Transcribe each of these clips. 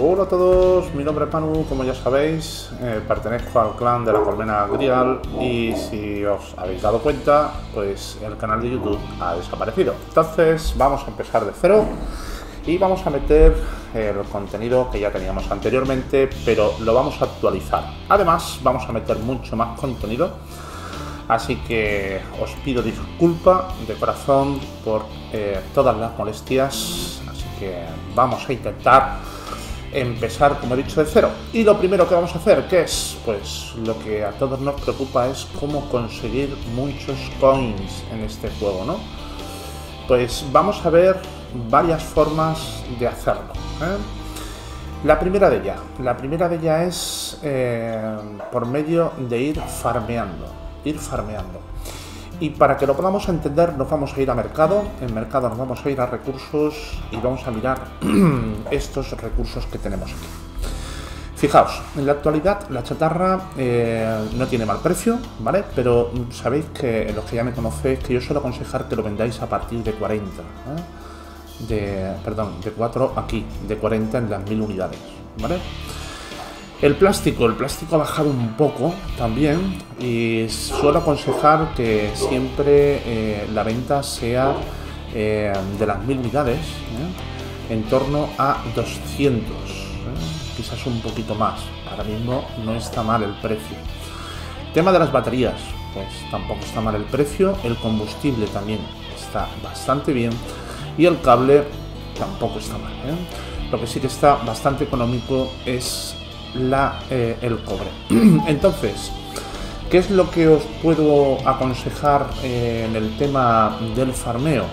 Hola a todos, mi nombre es Panu, como ya sabéis, eh, pertenezco al clan de la colmena grial y si os habéis dado cuenta, pues el canal de YouTube ha desaparecido. Entonces vamos a empezar de cero y vamos a meter el contenido que ya teníamos anteriormente, pero lo vamos a actualizar. Además, vamos a meter mucho más contenido, así que os pido disculpa de corazón por eh, todas las molestias, así que vamos a intentar empezar, como he dicho, de cero. Y lo primero que vamos a hacer, que es, pues lo que a todos nos preocupa es cómo conseguir muchos coins en este juego, ¿no? Pues vamos a ver varias formas de hacerlo. ¿eh? La primera de ellas, la primera de ellas es eh, por medio de ir farmeando, ir farmeando. Y para que lo podamos entender, nos vamos a ir a mercado. En mercado nos vamos a ir a recursos y vamos a mirar estos recursos que tenemos aquí. Fijaos, en la actualidad la chatarra eh, no tiene mal precio, ¿vale? Pero sabéis que los que ya me conocéis que yo suelo aconsejar que lo vendáis a partir de 40. ¿eh? De, perdón, de 4 aquí, de 40 en las 1000 unidades, ¿vale? El plástico, el plástico ha bajado un poco también y suelo aconsejar que siempre eh, la venta sea eh, de las mil unidades ¿eh? en torno a 200, quizás un poquito más. Ahora mismo no está mal el precio. Tema de las baterías, pues tampoco está mal el precio. El combustible también está bastante bien y el cable tampoco está mal. Lo que sí que está bastante económico es la, eh, el cobre. Entonces, ¿qué es lo que os puedo aconsejar eh, en el tema del farmeo?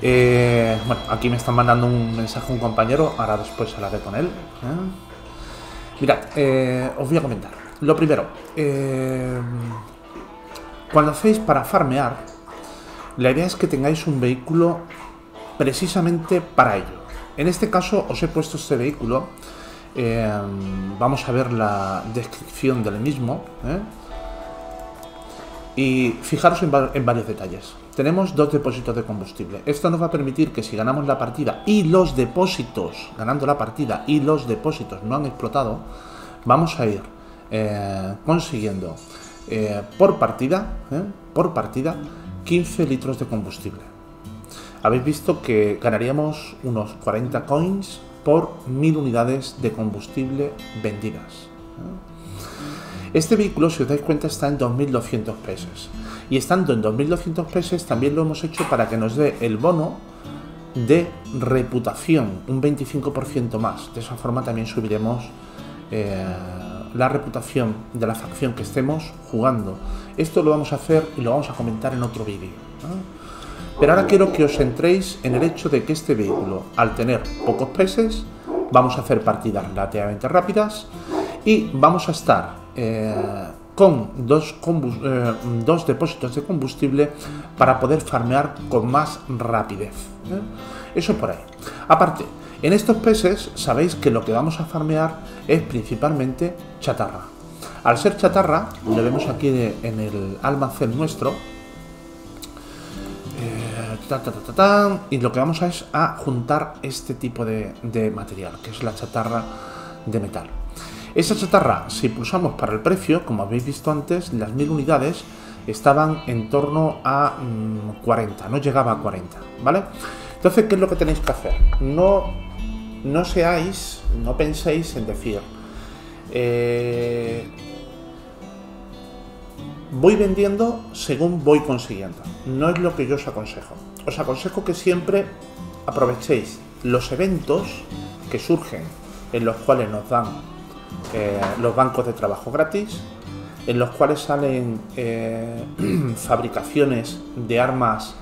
Eh, bueno, aquí me están mandando un mensaje un compañero, ahora después hablaré con él. Mirad, os voy a comentar. Lo primero, cuando hacéis para farmear, la idea es que tengáis un vehículo precisamente para ello. En este caso os he puesto este vehículo. Eh, vamos a ver la descripción del mismo. ¿eh? Y fijaros en, varios detalles. Tenemos dos depósitos de combustible. Esto nos va a permitir que si ganamos la partida y los depósitos, ganando la partida y los depósitos no han explotado, vamos a ir eh, consiguiendo por partida, por partida, 15 litros de combustible habéis visto que ganaríamos unos 40 coins por 1000 unidades de combustible vendidas. Este vehículo, si os dais cuenta, está en 2.200 pesos. Y estando en 2.200 pesos, también lo hemos hecho para que nos dé el bono de reputación, un 25% más. De esa forma también subiremos eh, la reputación de la facción que estemos jugando. Esto lo vamos a hacer y lo vamos a comentar en otro vídeo. Pero ahora quiero que os centréis en el hecho de que este vehículo, al tener pocos peces, vamos a hacer partidas relativamente rápidas y vamos a estar eh, con dos, eh, dos, depósitos de combustible para poder farmear con más rapidez. ¿eh? Eso por ahí. Aparte, en estos peces sabéis que lo que vamos a farmear es principalmente chatarra. Al ser chatarra, lo vemos aquí en el almacén nuestro, y lo que vamos a es a juntar este tipo de, material, que es la chatarra de metal. Esa chatarra, si pulsamos para el precio, como habéis visto antes, las 1000 unidades estaban en torno a 40, mm, no llegaba a 40, ¿vale? Entonces, ¿qué es lo que tenéis que hacer? No, no seáis, no penséis en decir, eh, voy vendiendo según voy consiguiendo. No es lo que yo os aconsejo os aconsejo que siempre aprovechéis los eventos que surgen en los cuales nos dan eh, los bancos de trabajo gratis, en los cuales salen eh, fabricaciones de armas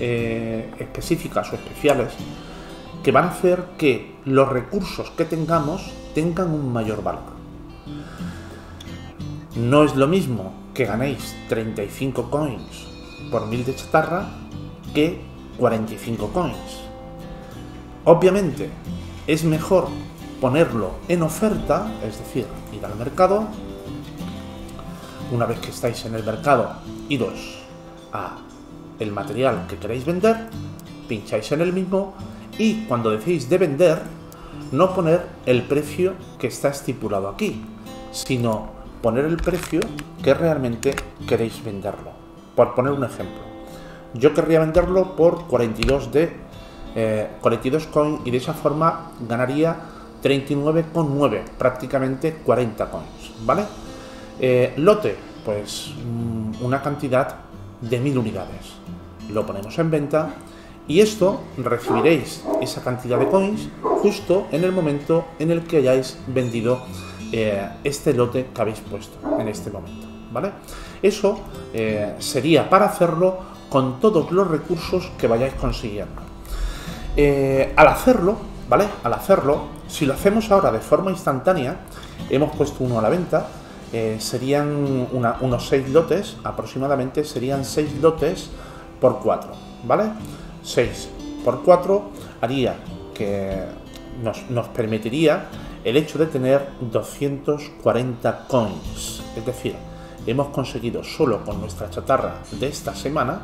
eh, específicas o especiales que van a hacer que los recursos que tengamos tengan un mayor valor. No es lo mismo que ganéis 35 coins por mil de chatarra que 45 coins. Obviamente, es mejor ponerlo en oferta, es decir, ir al mercado. Una vez que estáis en el mercado, iros a el material que queréis vender, pincháis en el mismo Y cuando decís de vender, no poner el precio que está estipulado aquí, sino poner el precio que realmente queréis venderlo. Por poner un ejemplo, yo querría venderlo por 42 de 42 eh, coins y de esa forma ganaría 39,9, prácticamente 40 coins, ¿vale? Eh, lote, pues mm, una cantidad de 1000 unidades. Lo ponemos en venta y esto recibiréis esa cantidad de coins justo en el momento en el que hayáis vendido eh, este lote que habéis puesto en este momento, ¿vale? Eso sería para hacerlo con todos los recursos que vayáis consiguiendo. Eh, al hacerlo, ¿vale? Al hacerlo, si lo hacemos ahora de forma instantánea, hemos puesto uno a la venta, eh, serían unos 6 lotes, aproximadamente serían 6 lotes por 4, ¿vale? 6 por 4 haría que nos permitiría el hecho de tener 240 coins, es decir, hemos conseguido solo con nuestra chatarra de esta semana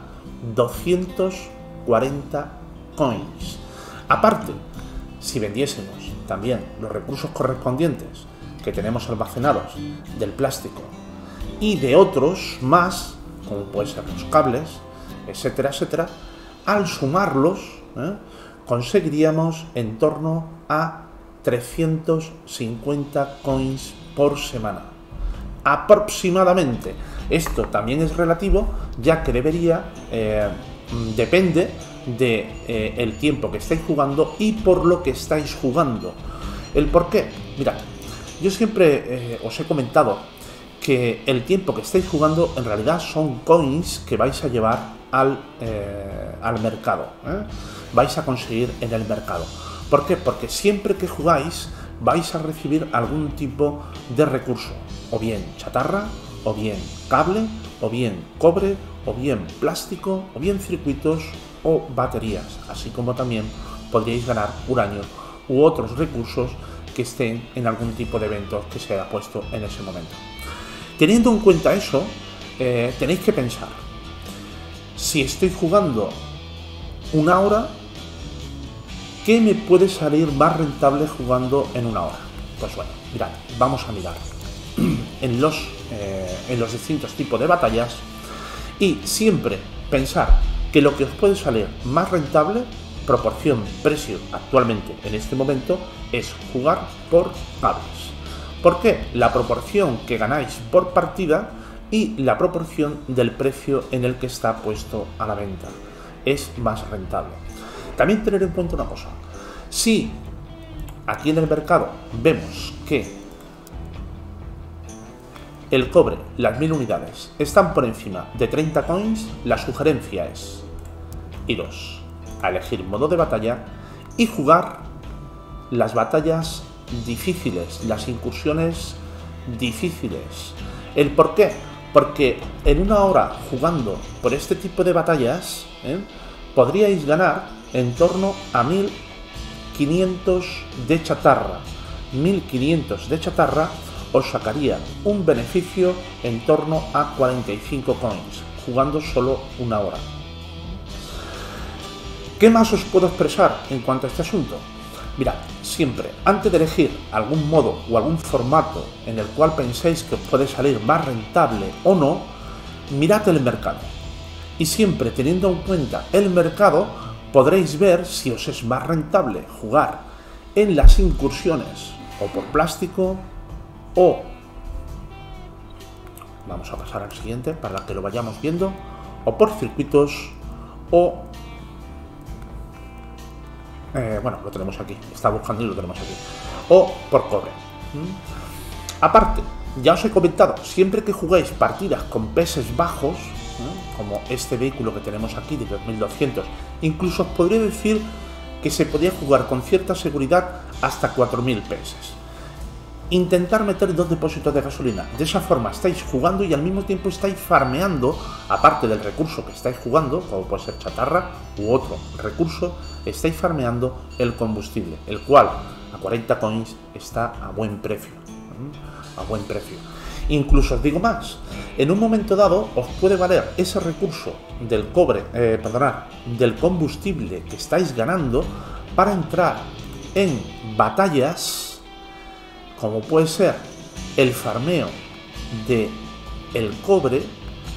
240 coins. Aparte, si vendiésemos también los recursos correspondientes que tenemos almacenados del plástico y de otros más, como pueden ser los cables, etcétera, etcétera, al sumarlos ¿eh? conseguiríamos en torno a 350 coins por semana. Aproximadamente. Esto también es relativo, ya que debería, eh, depende de eh, tiempo que estáis jugando y por lo que estáis jugando. ¿El por qué? Mirad, yo siempre eh, os he comentado que el tiempo que estáis jugando en realidad son coins que vais a llevar al, al mercado. Vais a conseguir en el mercado. ¿Por qué? Porque siempre que jugáis vais a recibir algún tipo de recurso. O bien chatarra, o bien cable, o bien cobre, o bien plástico, o bien circuitos, o baterías, así como también podríais ganar uranio u otros recursos que estén en algún tipo de evento que se haya puesto en ese momento. Teniendo en cuenta eso, eh, tenéis que pensar, si estoy jugando una hora, ¿qué me puede salir más rentable jugando en una hora? Pues bueno, mirad, vamos a mirar en los, eh, en los distintos tipos de batallas y siempre pensar que lo que os puede salir más rentable, proporción precio actualmente en este momento, es jugar por cables. ¿Por qué? La proporción que ganáis por partida y la proporción del precio en el que está puesto a la venta. Es más rentable. También tener en cuenta una cosa. Si aquí en el mercado vemos que el cobre, las 1000 unidades, están por encima de 30 coins, la sugerencia es iros a elegir modo de batalla y jugar las batallas difíciles, las incursiones difíciles. ¿El por qué? Porque en una hora jugando por este tipo de batallas, ¿eh? podríais ganar en torno a 1500 de chatarra. 1500 de chatarra os sacaría un beneficio en torno a 45 coins, jugando solo una hora. ¿Qué más os puedo expresar en cuanto a este asunto? Mirad, siempre, antes de elegir algún modo o algún formato en el cual penséis que os puede salir más rentable o no, mirad el mercado. Y siempre teniendo en cuenta el mercado, podréis ver si os es más rentable jugar en las incursiones o por plástico o vamos a pasar al siguiente para que lo vayamos viendo o por circuitos o eh, bueno lo tenemos aquí está buscando y lo tenemos aquí o por cobre ¿Mm? aparte ya os he comentado siempre que jugáis partidas con peses bajos como este vehículo que tenemos aquí de 2200 incluso os podría decir que se podía jugar con cierta seguridad hasta 4000 pesos intentar meter dos depósitos de gasolina. De esa forma estáis jugando y al mismo tiempo estáis farmeando, aparte del recurso que estáis jugando, como puede ser chatarra u otro recurso, estáis farmeando el combustible, el cual a 40 coins está a buen precio. A buen precio. Incluso os digo más, en un momento dado os puede valer ese recurso del cobre, eh, del combustible que estáis ganando para entrar en batallas, como puede ser el farmeo de el cobre,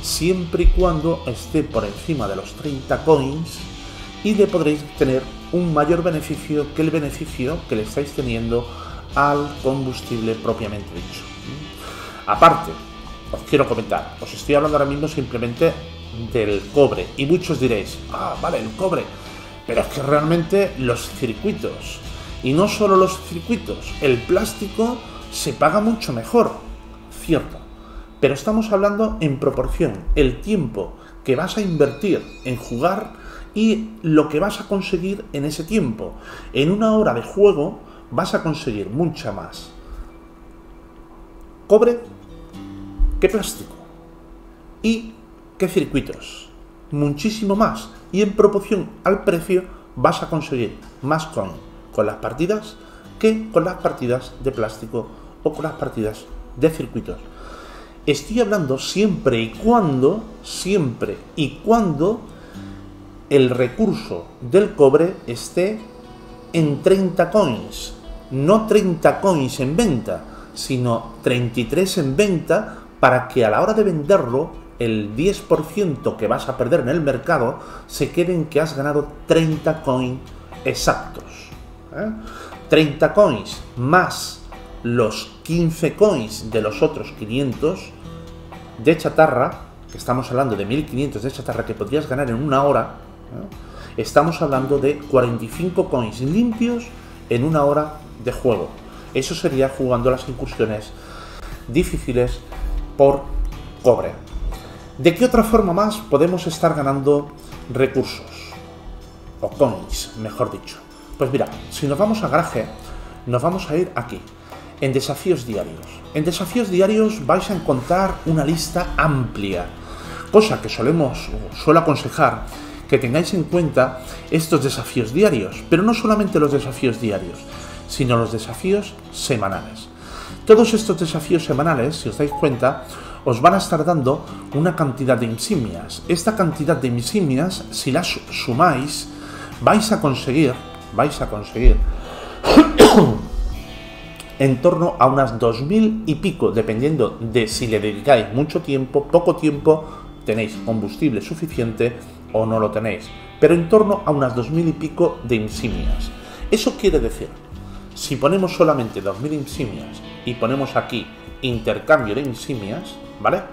siempre y cuando esté por encima de los 30 coins y le podréis tener un mayor beneficio que el beneficio que le estáis teniendo al combustible propiamente dicho. Aparte, os quiero comentar, os estoy hablando ahora mismo simplemente del cobre y muchos diréis, ah, vale, el cobre, pero es que realmente los circuitos, y no solo los circuitos, el plástico se paga mucho mejor, cierto, pero estamos hablando en proporción, el tiempo que vas a invertir en jugar y lo que vas a conseguir en ese tiempo. En una hora de juego vas a conseguir mucha más cobre que plástico y que circuitos. Muchísimo más. Y en proporción al precio vas a conseguir más coin con las partidas que con las partidas de plástico o con las partidas de circuitos. Estoy hablando siempre y cuando, siempre y cuando el recurso del cobre esté en 30 coins. No 30 coins en venta, sino 33 en venta para que a la hora de venderlo el 10% que vas a perder en el mercado se quede en que has ganado 30 coins exactos. 30 ¿eh? coins más los 15 coins de los otros 500 de chatarra, que estamos hablando de 1500 de chatarra que podrías ganar en una hora, ¿eh? estamos hablando de 45 coins limpios en una hora de juego. Eso sería jugando las incursiones difíciles por cobre. ¿De qué otra forma más podemos estar ganando recursos? O coins, mejor dicho. Pues mira, si nos vamos a garaje, nos vamos a ir aquí, en desafíos diarios. En desafíos diarios vais a encontrar una lista amplia, cosa que solemos, suelo aconsejar que tengáis en cuenta estos desafíos diarios, pero no solamente los desafíos diarios, sino los desafíos semanales. Todos estos desafíos semanales, si os dais cuenta, os van a estar dando una cantidad de insignias. Esta cantidad de insignias, si las sumáis, vais a conseguir, vais a conseguir en torno a unas 2.000 y pico, dependiendo de si le dedicáis mucho tiempo, poco tiempo, tenéis combustible suficiente o no lo tenéis. Pero en torno a unas 2.000 y pico de insignias. Eso quiere decir, si ponemos solamente 2.000 insignias y ponemos aquí intercambio de insignias, ¿vale?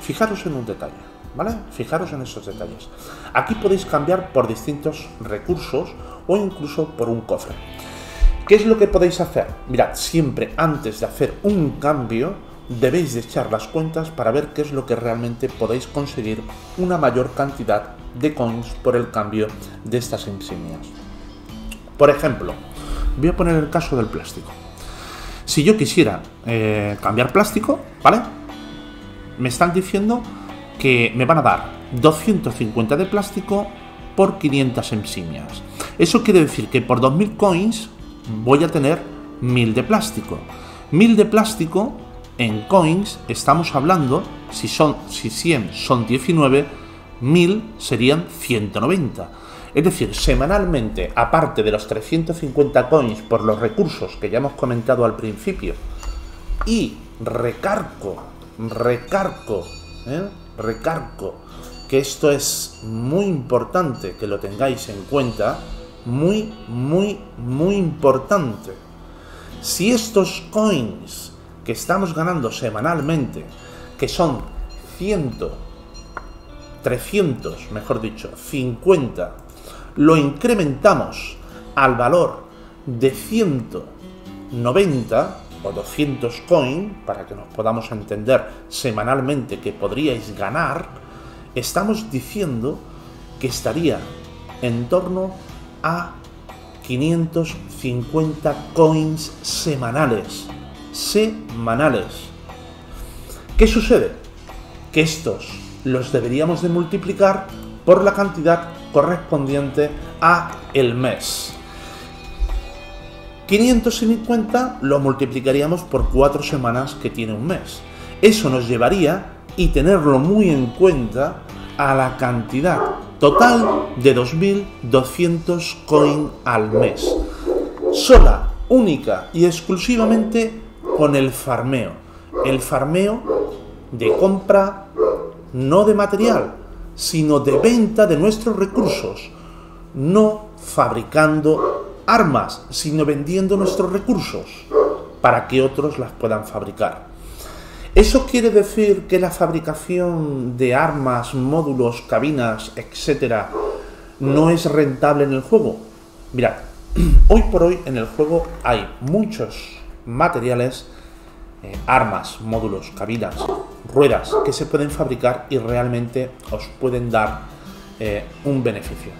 Fijaros en un detalle, ¿vale? Fijaros en esos detalles. Aquí podéis cambiar por distintos recursos o incluso por un cofre. ¿Qué es lo que podéis hacer? Mirad, siempre antes de hacer un cambio debéis de echar las cuentas para ver qué es lo que realmente podéis conseguir una mayor cantidad de coins por el cambio de estas insignias. Por ejemplo, voy a poner el caso del plástico. Si yo quisiera eh, cambiar plástico, ¿vale? me están diciendo que me van a dar 250 de plástico por 500 insignias. Eso quiere decir que por 2000 coins voy a tener 1000 de plástico. 1000 de plástico en coins estamos hablando, si son si 100 son 19, 1000 serían 190. Es decir, semanalmente, aparte de los 350 coins por los recursos que ya hemos comentado al principio, y recargo recargo, ¿eh? recargo, que esto es muy importante que lo tengáis en cuenta, muy, muy, muy importante. Si estos coins que estamos ganando semanalmente, que son 100, 300, mejor dicho, 50, lo incrementamos al valor de 190, o 200 coin, para que nos podamos entender semanalmente que podríais ganar, estamos diciendo que estaría en torno a 550 coins semanales. Semanales. ¿Qué sucede? Que estos los deberíamos de multiplicar por la cantidad correspondiente a el mes. 550 lo multiplicaríamos por 4 semanas que tiene un mes. Eso nos llevaría, y tenerlo muy en cuenta, a la cantidad total de 2.200 coin al mes. Sola, única y exclusivamente con el farmeo. El farmeo de compra no de material, sino de venta de nuestros recursos. No fabricando armas, sino vendiendo nuestros recursos para que otros las puedan fabricar. ¿Eso quiere decir que la fabricación de armas, módulos, cabinas, etcétera, no es rentable en el juego? Mirad, hoy por hoy en el juego hay muchos materiales, eh, armas, módulos, cabinas, ruedas que se pueden fabricar y realmente os pueden dar eh, un beneficio.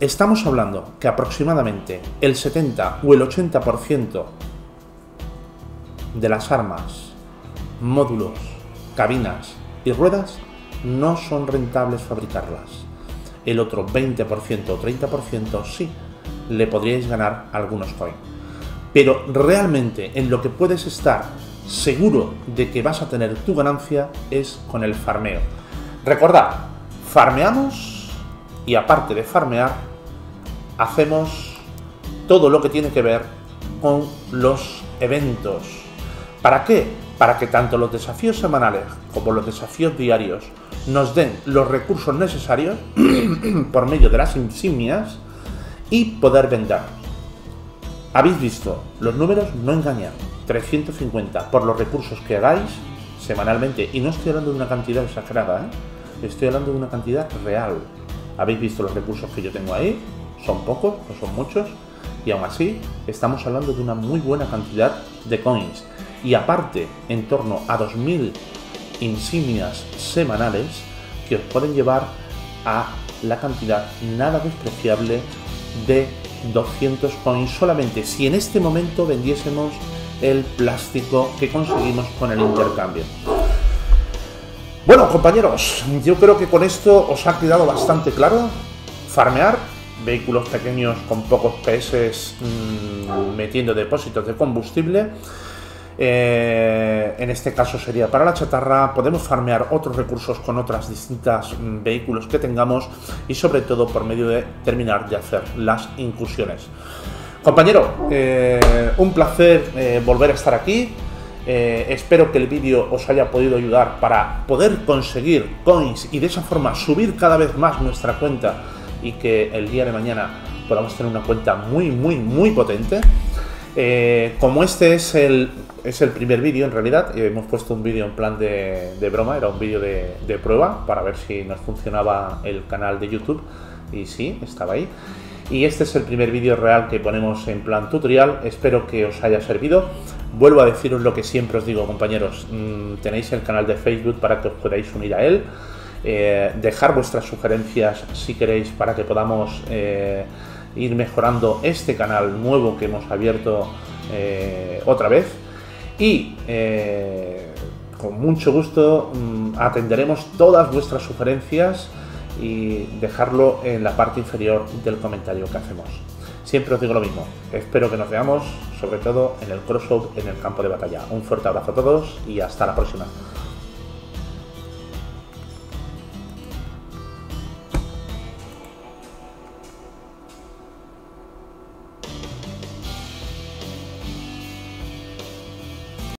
Estamos hablando que aproximadamente el 70 o el 80% de las armas, módulos, cabinas y ruedas no son rentables fabricarlas. El otro 20% o 30% sí, le podríais ganar algunos coins. Pero realmente en lo que puedes estar seguro de que vas a tener tu ganancia es con el farmeo. Recordad, farmeamos y aparte de farmear, hacemos todo lo que tiene que ver con los eventos ¿Para qué? Para que tanto los desafíos semanales como los desafíos diarios nos den los recursos necesarios por medio de las insignias y poder vender. Habéis visto, los números no engañan. 350 por los recursos que hagáis semanalmente. Y no estoy hablando de una cantidad exagerada, ¿eh? estoy hablando de una cantidad real. Habéis visto los recursos que yo tengo ahí, son pocos, no son muchos, y aún así estamos hablando de una muy buena cantidad de coins y aparte en torno a 2.000 insignias semanales que os pueden llevar a la cantidad nada despreciable de 200 coins solamente si en este momento vendiésemos el plástico que conseguimos con el intercambio. Bueno compañeros, yo creo que con esto os ha quedado bastante claro. Farmear, vehículos pequeños con pocos PS mmm, metiendo depósitos de combustible eh, en este caso sería para la chatarra, podemos farmear otros recursos con otras distintas mm, vehículos que tengamos y sobre todo por medio de terminar de hacer las incursiones. Compañero, eh, un placer eh, volver a estar aquí. espero que el vídeo os haya podido ayudar para poder conseguir coins y de esa forma subir cada vez más nuestra cuenta y que el día de mañana podamos tener una cuenta muy, muy, muy potente. como este es el es el primer vídeo en realidad. Hemos puesto un vídeo en plan de, broma, era un vídeo de, prueba para ver si nos funcionaba el canal de YouTube. Y sí, estaba ahí. Y este es el primer vídeo real que ponemos en plan tutorial. Espero que os haya servido. Vuelvo a deciros lo que siempre os digo, compañeros. Mm, tenéis el canal de Facebook para que os podáis unir a él. Eh, dejar vuestras sugerencias si queréis para que podamos eh, ir mejorando este canal nuevo que hemos abierto eh, otra vez y con mucho gusto mm, atenderemos todas vuestras sugerencias y dejarlo en la parte inferior del comentario que hacemos. Siempre os digo lo mismo, espero que nos veamos sobre todo en el crossover en el campo de batalla. Un fuerte abrazo a todos y hasta la próxima.